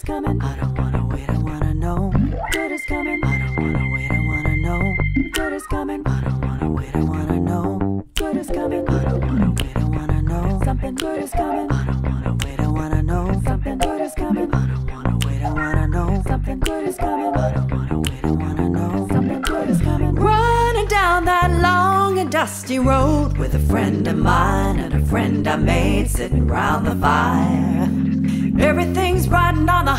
is coming. I don't wanna wait, I wanna know. Good is coming. I don't wanna wait, I wanna know. Good is coming. I don't wanna wait, I wanna know. Good is coming. I don't wanna wait, I wanna know. Something good is coming. I don't wanna wait, I wanna know. Something good is coming. I don't wanna wait, I wanna know. Something good is coming. I don't wanna wait, I wanna know. Something good is coming. Running down that long and dusty road with a friend of mine and a friend I made sitting round the fire. Everything's riding on the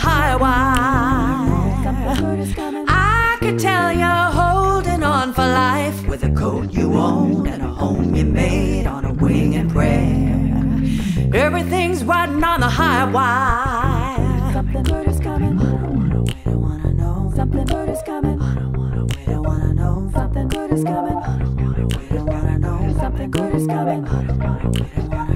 is coming. I could tell you're holding on for life with a coat you own and a home you made on a wing and prayer. Everything's riding on the highway. Something good is coming. I don't wanna wait, I wanna know. Something good is coming. I don't wanna wait, I wanna know. Something good is coming. I don't wanna wait, I wanna know. Something good is coming.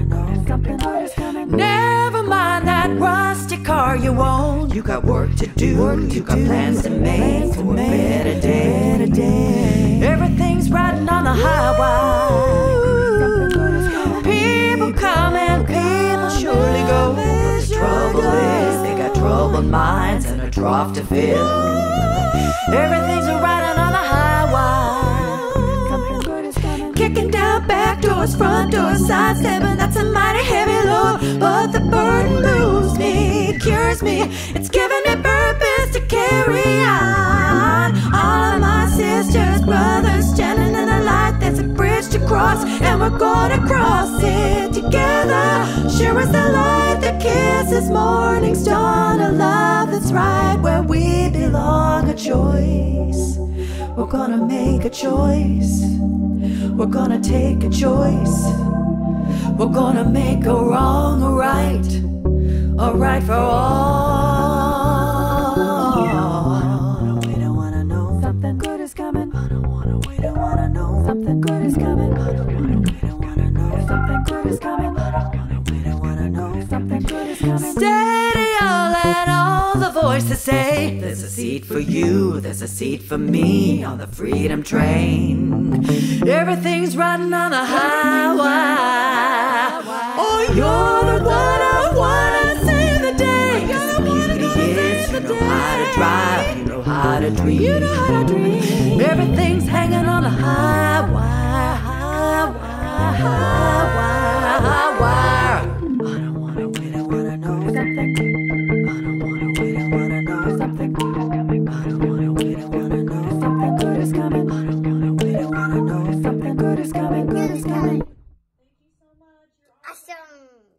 You got work to do. work you got plans to make for a better day. Everything's riding on the highway. Something good is coming. People come and people surely go. But the trouble is, they got troubled minds and a trough to fill. Everything's riding on the highway. Something good is coming. Kicking down back doors, front doors, sidestepping, that's a mighty heavy and we're gonna cross it together. Sure as the light that kisses morning's dawn, a love that's right where we belong, a choice. We're gonna make a choice. We're gonna take a choice. We're gonna make a wrong a right, a right for all. Steady, all and all the voices say There's a seat for you, there's a seat for me on the freedom train. Everything's running on the highway. Oh, you're the one I wanna save the day. The beauty is you know how to drive, you know how to dream. You know how to dream. Everything's hanging on the highway. Bang!